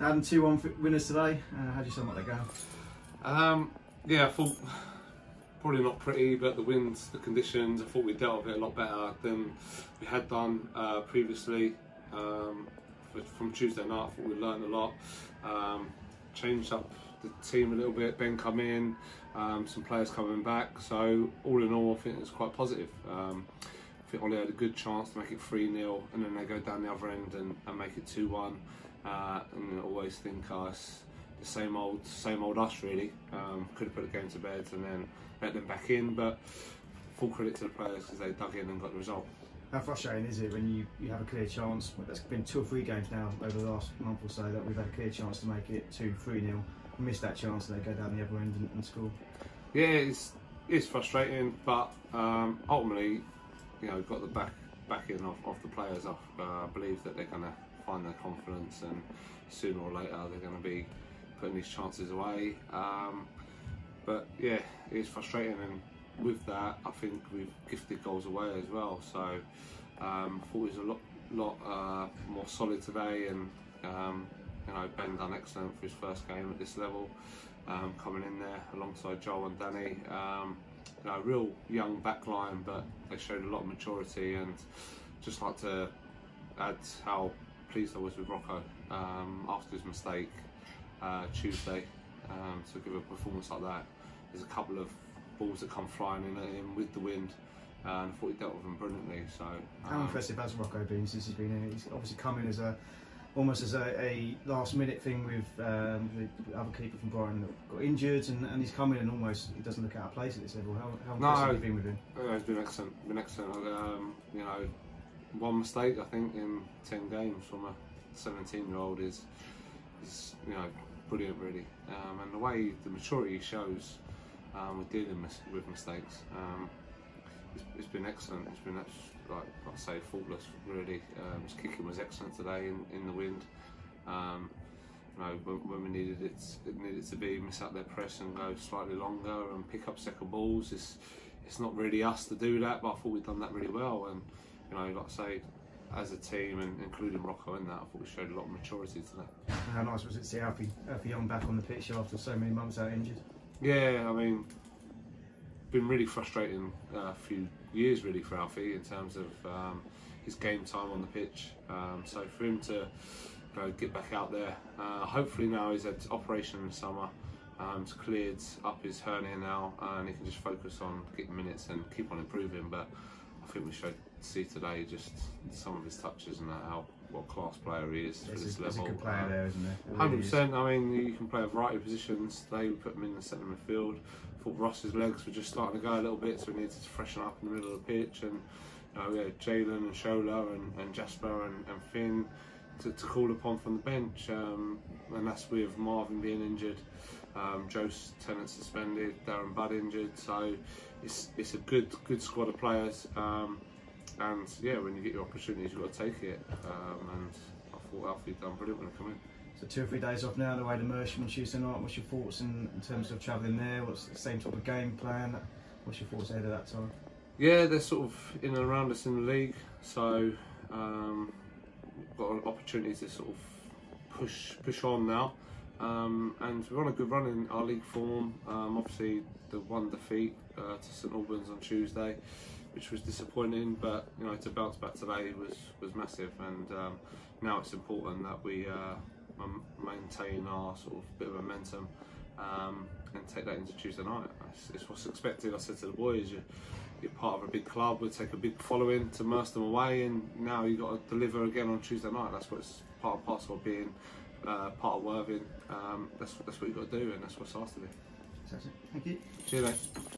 Adam, 2 1 winners today. Uh, how do you sum up that game? Um, yeah, I thought probably not pretty, but the winds, the conditions, I thought we dealt with it a lot better than we had done uh, previously. Um, from Tuesday night, I thought we learned a lot. Um, changed up the team a little bit. Ben come in, um, some players coming back. So all in all, I think it's quite positive. Um, I think Ollie had a good chance to make it 3 0 and then they go down the other end and, and make it 2 1. Uh, and I always think it's the same old, same old us really. Um, could have put the game to bed and then let them back in, but full credit to the players because they dug in and got the result. How frustrating is it when you, you have a clear chance? Well, there's been two or three games now over the last month or so that we've had a clear chance to make it 2 3 0. Miss that chance and they go down the other end and, and score. Yeah, it's, it's frustrating, but um, ultimately, you know, got the back backing of, of the players. I uh, believe that they're going to find their confidence and sooner or later they're going to be putting these chances away. Um, but yeah, it's frustrating, and with that, I think we've gifted goals away as well. So um, I thought it was a lot, lot uh, more solid today, and um, you know Ben done excellent for his first game at this level, um, coming in there alongside Joel and Danny. You know, real young backline, but they showed a lot of maturity, and just like to add how pleased I was with Rocco um, after his mistake uh, Tuesday um, to give a performance like that. There's a couple of balls that come flying in at him with the wind. Uh, and I thought he dealt with them brilliantly. So, um, how impressive has Rocco been since he's been in? He's obviously come in as a almost as a, a last minute thing with um, the other keeper from Brighton that got injured, and, and he's come in and almost he doesn't look out of place at this level. How, how no, have you been with him? Uh, he's been excellent. Been excellent. Um, you know, one mistake I think in ten games from a 17 year old is is you know brilliant really, um, and the way the maturity shows um, with dealing with mistakes. Um, it's, been excellent. It's been like I say faultless really. Um, his kicking was excellent today in, in the wind. Um, you know, when, when, we needed it, it needed to be miss out their press and go slightly longer and pick up second balls. It's it's not really us to do that, but I thought we'd done that really well. And you know, like I say, as a team and including Rocco in that, I thought we showed a lot of maturity today. How nice was it to see Alfie, Alfie Young back on the pitch after so many months out injured? Yeah, I mean, been really frustrating a uh, few years really for Alfie in terms of um, his game time on the pitch. Um, so for him to you know, get back out there, uh, hopefully now he's had operation in the summer. Um, it's cleared up his hernia now, and he can just focus on getting minutes and keep on improving. But I think we showed see today just some of his touches and how what class player he is for this a, level. a good player there, isn't there? Hundred percent. I mean, you can play a variety of positions. They put him in the centre midfield. Thought Ross's legs were just starting to go a little bit, so we needed to freshen up in the middle of the pitch. And you know, we had Jalen and Shola and, and Jasper and, and Finn to, to, call upon from the bench, um, and that's with Marvin being injured, um, Joe Tennant suspended, Darren Budd injured. So it's it's a good good squad of players. Um, and yeah, when you get your opportunities, you've got to take it. Um, and I thought Alfie done brilliant when he came in. So two or three days off now, the way to Merstham on Tuesday night. What's your thoughts in, in terms of travelling there? What's the same sort of game plan? What's your thoughts ahead of that time? Yeah, they're sort of in and around us in the league, so um, got an opportunity to sort of push push on now. Um, and we're on a good run in our league form. Um, obviously, the one defeat uh, to St Albans on Tuesday which was disappointing. But you know, to bounce back today was was massive, and um, now it's important that we uh, maintain our sort of bit of momentum um, and take that into Tuesday night. It's, it's, what's expected. I said to the boys, you're, you're part of a big club. We take a big following to Merstham away, and now you've got to deliver again on Tuesday night. That's what's part and parcel of being uh, part of Worthing. Um, that's that's what you've got to do, and that's what's asked of you. Thank you. Cheers, mate.